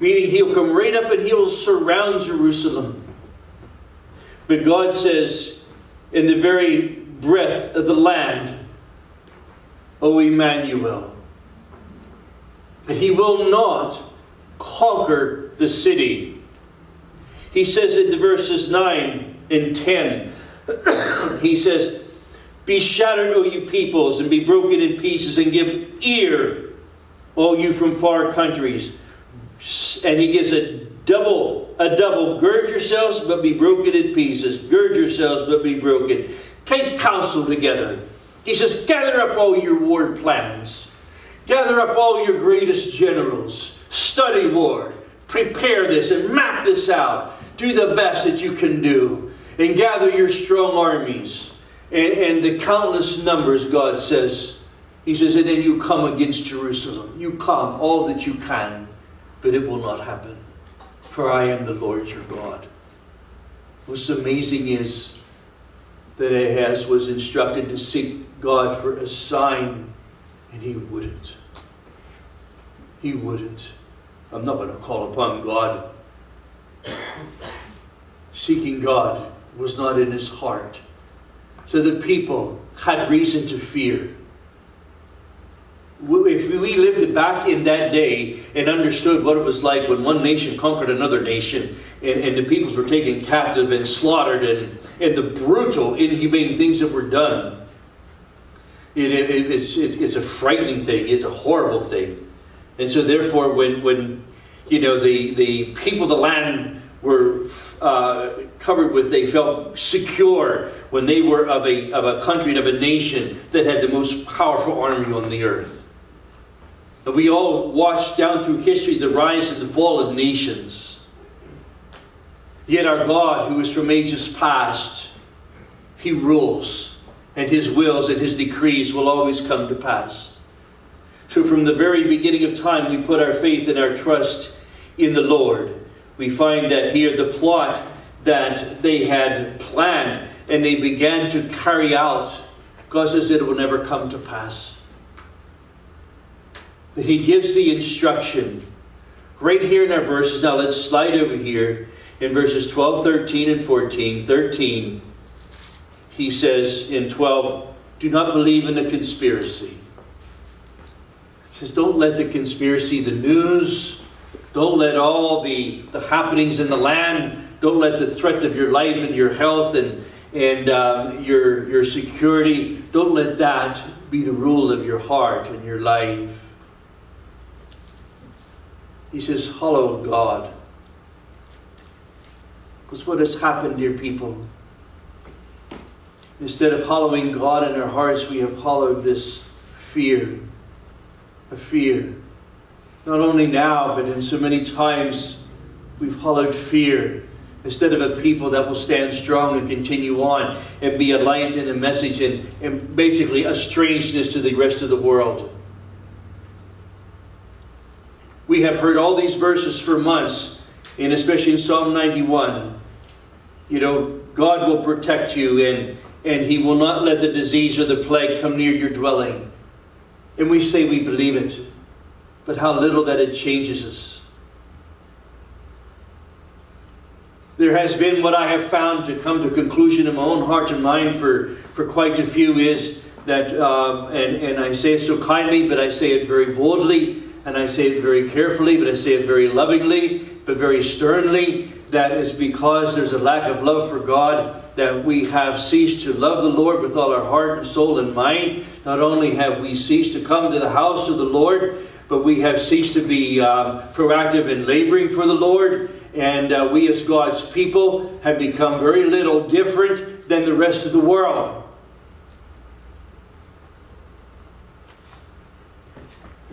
Meaning he'll come right up and he'll surround Jerusalem. But God says, in the very breath of the land, O Emmanuel, that he will not conquer the city. He says in the verses 9 and 10, he says, Be shattered, O you peoples, and be broken in pieces, and give ear, O you from far countries. And he gives a double, a double, gird yourselves, but be broken in pieces. Gird yourselves, but be broken. Take counsel together. He says, Gather up all your war plans. Gather up all your greatest generals. Study war. Prepare this and map this out. Do the best that you can do. And gather your strong armies. And, and the countless numbers, God says. He says, and then you come against Jerusalem. You come all that you can. But it will not happen. For I am the Lord your God. What's amazing is that Ahaz was instructed to seek God for a sign, and he wouldn't. He wouldn't. I'm not going to call upon God. Seeking God was not in his heart. So the people had reason to fear. If we lived back in that day and understood what it was like when one nation conquered another nation and, and the peoples were taken captive and slaughtered and, and the brutal, inhumane things that were done, it, it, it's, it, it's a frightening thing. It's a horrible thing. And so therefore, when, when you know, the, the people of the land were uh, covered with, they felt secure when they were of a, of a country and of a nation that had the most powerful army on the earth. And we all watch down through history the rise and the fall of nations. Yet our God, who is from ages past, He rules, and His wills and His decrees will always come to pass. So from the very beginning of time, we put our faith and our trust in the Lord. We find that here the plot that they had planned and they began to carry out, God says it will never come to pass he gives the instruction right here in our verses. Now let's slide over here in verses 12, 13, and 14. 13, he says in 12, do not believe in the conspiracy. He says, don't let the conspiracy, the news, don't let all the, the happenings in the land, don't let the threat of your life and your health and, and um, your, your security, don't let that be the rule of your heart and your life. He says, Hollow God. Because what has happened, dear people? Instead of hollowing God in our hearts, we have hollowed this fear. A fear. Not only now, but in so many times, we've hollowed fear instead of a people that will stand strong and continue on and be a light and a message and, and basically a strangeness to the rest of the world. We have heard all these verses for months, and especially in Psalm 91. You know, God will protect you and, and He will not let the disease or the plague come near your dwelling. And we say we believe it, but how little that it changes us. There has been what I have found to come to conclusion in my own heart and mind for, for quite a few is that, um, and, and I say it so kindly, but I say it very boldly, and I say it very carefully, but I say it very lovingly, but very sternly, that is because there's a lack of love for God, that we have ceased to love the Lord with all our heart and soul and mind. Not only have we ceased to come to the house of the Lord, but we have ceased to be um, proactive in laboring for the Lord. And uh, we, as God's people, have become very little different than the rest of the world.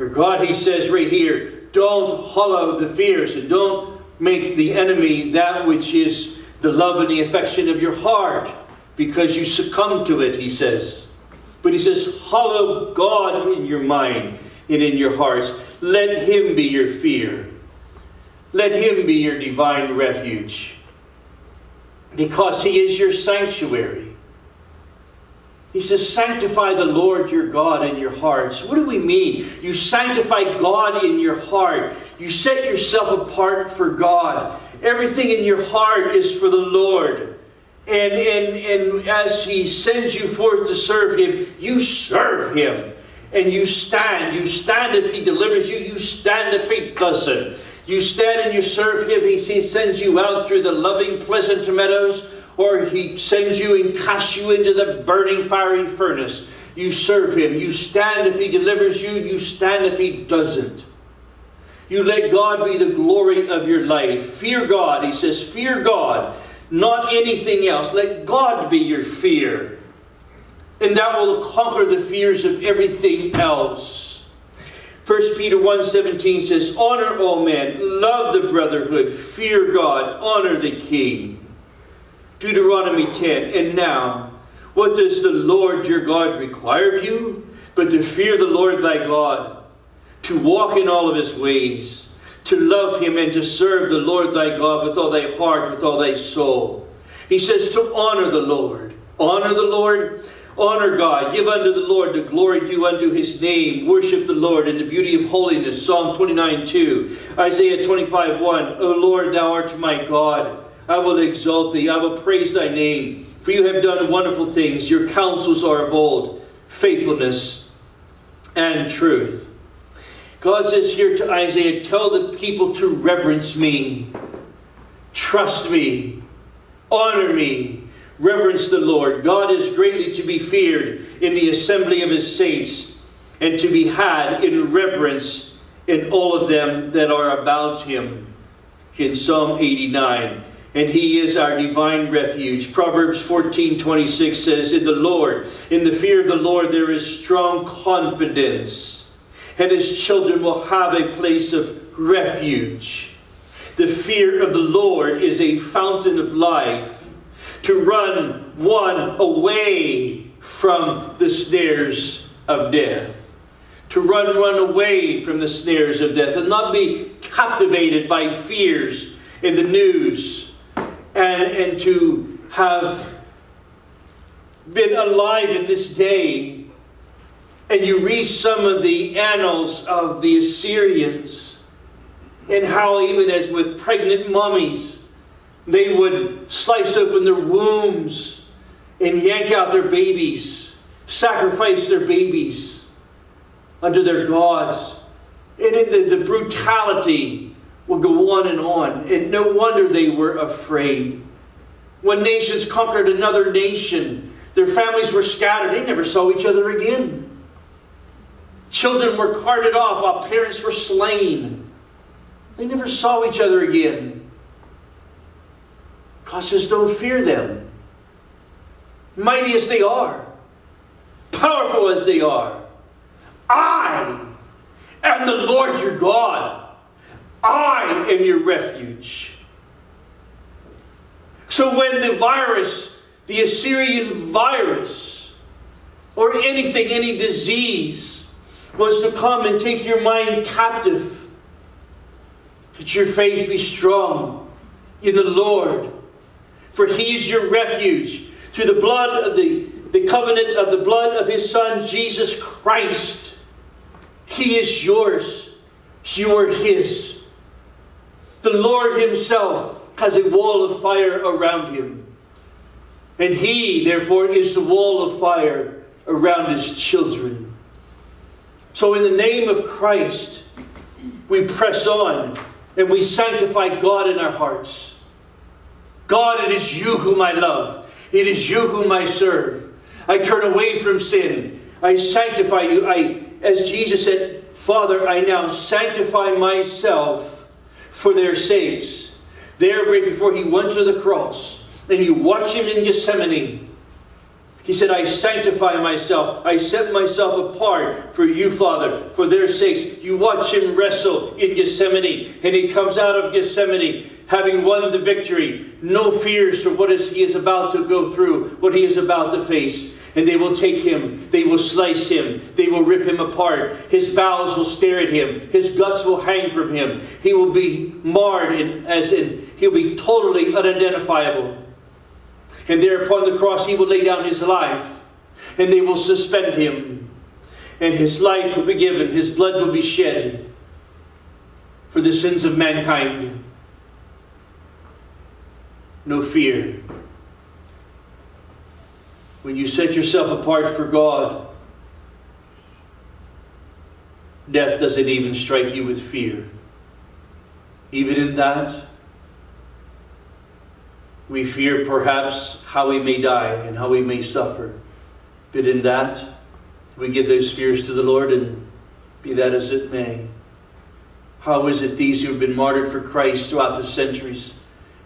Or God, he says right here, don't hollow the fears and don't make the enemy that which is the love and the affection of your heart because you succumb to it, he says. But he says, hollow God in your mind and in your hearts. Let him be your fear. Let him be your divine refuge. Because he is your sanctuary. He says, sanctify the Lord your God in your hearts. What do we mean? You sanctify God in your heart. You set yourself apart for God. Everything in your heart is for the Lord. And, and, and as He sends you forth to serve Him, you serve Him. And you stand. You stand if He delivers you. You stand if He doesn't. You stand and you serve Him. He sends you out through the loving, pleasant meadows, or He sends you and casts you into the burning, fiery furnace. You serve Him. You stand if He delivers you. You stand if He doesn't. You let God be the glory of your life. Fear God. He says, Fear God, not anything else. Let God be your fear. And that will conquer the fears of everything else. 1 Peter 1.17 says, Honor all men, love the brotherhood, fear God, honor the king. Deuteronomy 10, And now, what does the Lord your God require of you? But to fear the Lord thy God to walk in all of his ways, to love him and to serve the Lord thy God with all thy heart, with all thy soul. He says to honor the Lord. Honor the Lord. Honor God. Give unto the Lord the glory due unto his name. Worship the Lord in the beauty of holiness. Psalm 29 2. Isaiah 25 1. O Lord, thou art my God. I will exalt thee. I will praise thy name. For you have done wonderful things. Your counsels are of old. Faithfulness and truth. God says here to Isaiah, tell the people to reverence me, trust me, honor me, reverence the Lord. God is greatly to be feared in the assembly of his saints and to be had in reverence in all of them that are about him. In Psalm 89. And he is our divine refuge. Proverbs 14:26 says, In the Lord, in the fear of the Lord, there is strong confidence and his children will have a place of refuge. The fear of the Lord is a fountain of life to run one away from the snares of death. To run run away from the snares of death and not be captivated by fears in the news and, and to have been alive in this day and you read some of the annals of the Assyrians and how even as with pregnant mummies, they would slice open their wombs and yank out their babies, sacrifice their babies unto their gods. And the, the brutality will go on and on. And no wonder they were afraid. When nations conquered another nation, their families were scattered. They never saw each other again. Children were carted off while parents were slain. They never saw each other again. God says, don't fear them. Mighty as they are, powerful as they are, I am the Lord your God. I am your refuge. So when the virus, the Assyrian virus, or anything, any disease, was to come and take your mind captive. That your faith be strong in the Lord. For he is your refuge. Through the blood of the, the covenant of the blood of his Son, Jesus Christ. He is yours. You are his. The Lord himself has a wall of fire around him. And he, therefore, is the wall of fire around his children. So, in the name of Christ, we press on and we sanctify God in our hearts. God, it is you whom I love. It is you whom I serve. I turn away from sin. I sanctify you. I, as Jesus said, Father, I now sanctify myself for their sakes. There, right before he went to the cross, and you watch him in Gethsemane, he said, I sanctify myself. I set myself apart for you, Father, for their sakes. You watch him wrestle in Gethsemane, and he comes out of Gethsemane having won the victory. No fears for what is, he is about to go through, what he is about to face. And they will take him, they will slice him, they will rip him apart. His bowels will stare at him, his guts will hang from him. He will be marred, in, as in, he'll be totally unidentifiable. And there upon the cross he will lay down his life, and they will suspend him, and his life will be given, his blood will be shed. for the sins of mankind. No fear. When you set yourself apart for God, death doesn't even strike you with fear. Even in that, we fear perhaps how we may die and how we may suffer. But in that, we give those fears to the Lord and be that as it may. How is it these who have been martyred for Christ throughout the centuries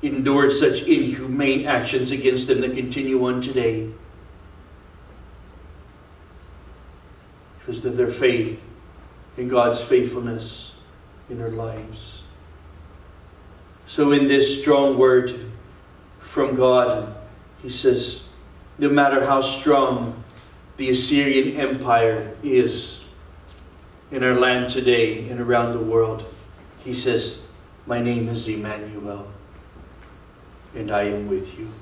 endured such inhumane actions against them that continue on today? Of their faith in God's faithfulness in their lives. So, in this strong word from God, he says, no matter how strong the Assyrian Empire is in our land today and around the world, he says, My name is Emmanuel, and I am with you.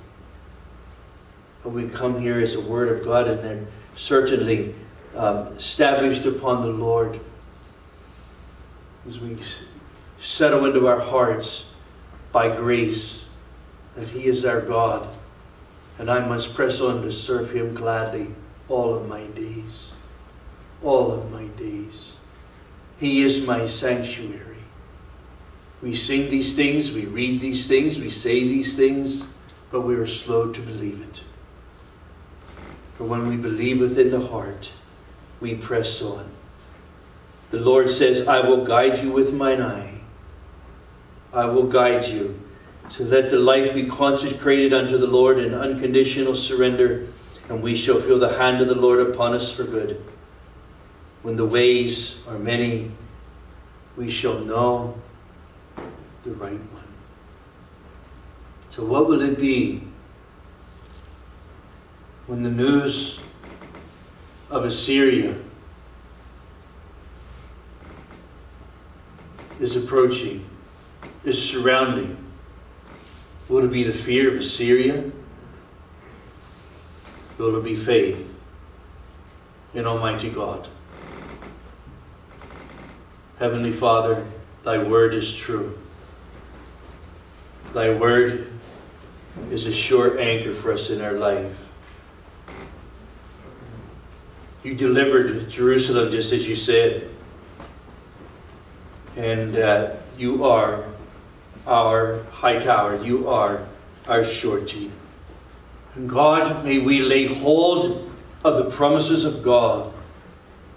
And we come here as a word of God, and they're certainly um, established upon the Lord as we settle into our hearts by grace that He is our God, and I must press on to serve Him gladly all of my days. All of my days. He is my sanctuary. We sing these things, we read these things, we say these things, but we are slow to believe it. For when we believe within the heart, we press on. The Lord says, I will guide you with mine eye. I will guide you. So let the life be consecrated unto the Lord in unconditional surrender, and we shall feel the hand of the Lord upon us for good. When the ways are many, we shall know the right one. So, what will it be when the news of Assyria is approaching, is surrounding? Will it be the fear of Assyria? Will it be faith in Almighty God? Heavenly Father, Thy word is true. Thy word is a sure anchor for us in our life. You delivered Jerusalem just as you said. And uh, you are our high tower. You are our surety. And God, may we lay hold of the promises of God.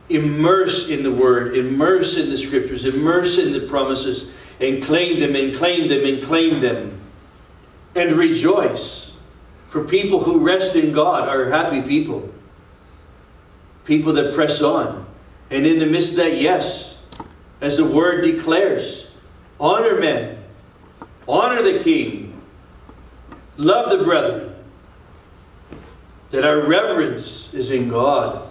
Immerse in the Word, immerse in the Scriptures, immerse in the promises, and claim them, and claim them, and claim them. And rejoice. For people who rest in God are happy people. People that press on. And in the midst of that, yes, as the Word declares, honor men, honor the King, love the brethren that our reverence is in God.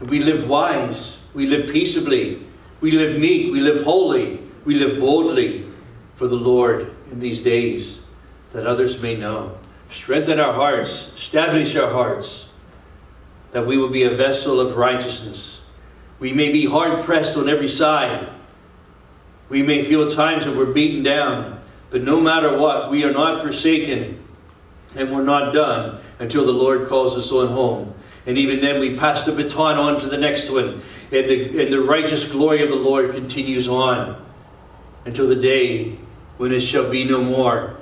That we live wise, we live peaceably, we live meek, we live holy, we live boldly for the Lord in these days, that others may know. Strengthen our hearts, establish our hearts, that we will be a vessel of righteousness. We may be hard pressed on every side. We may feel times that we're beaten down, but no matter what, we are not forsaken and we're not done until the Lord calls us on home. And even then, we pass the baton on to the next one. And the, and the righteous glory of the Lord continues on until the day when it shall be no more.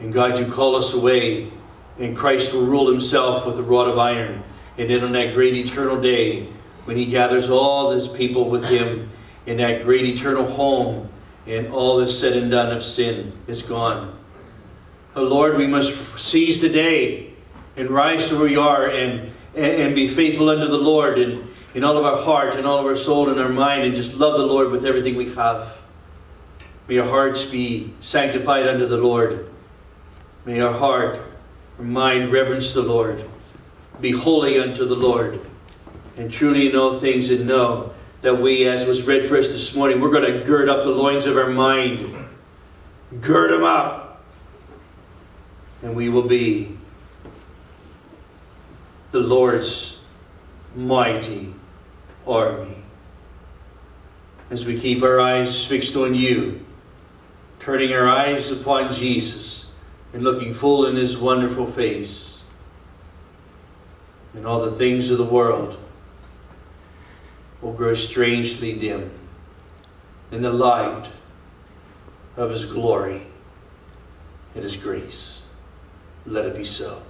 And God, you call us away, and Christ will rule himself with a rod of iron. And then on that great eternal day, when he gathers all his people with him in that great eternal home, and all is said and done of sin is gone. Oh Lord, we must seize the day and rise to where we are and, and, and be faithful unto the Lord in, in all of our heart and all of our soul and our mind and just love the Lord with everything we have. May our hearts be sanctified unto the Lord. May our heart, our mind reverence the Lord. Be holy unto the Lord. And truly know things and know that we, as was read for us this morning, we're going to gird up the loins of our mind. Gird them up. And we will be the Lord's mighty army. as we keep our eyes fixed on you, turning our eyes upon Jesus and looking full in his wonderful face, and all the things of the world will grow strangely dim in the light of his glory and his grace. Let it be so.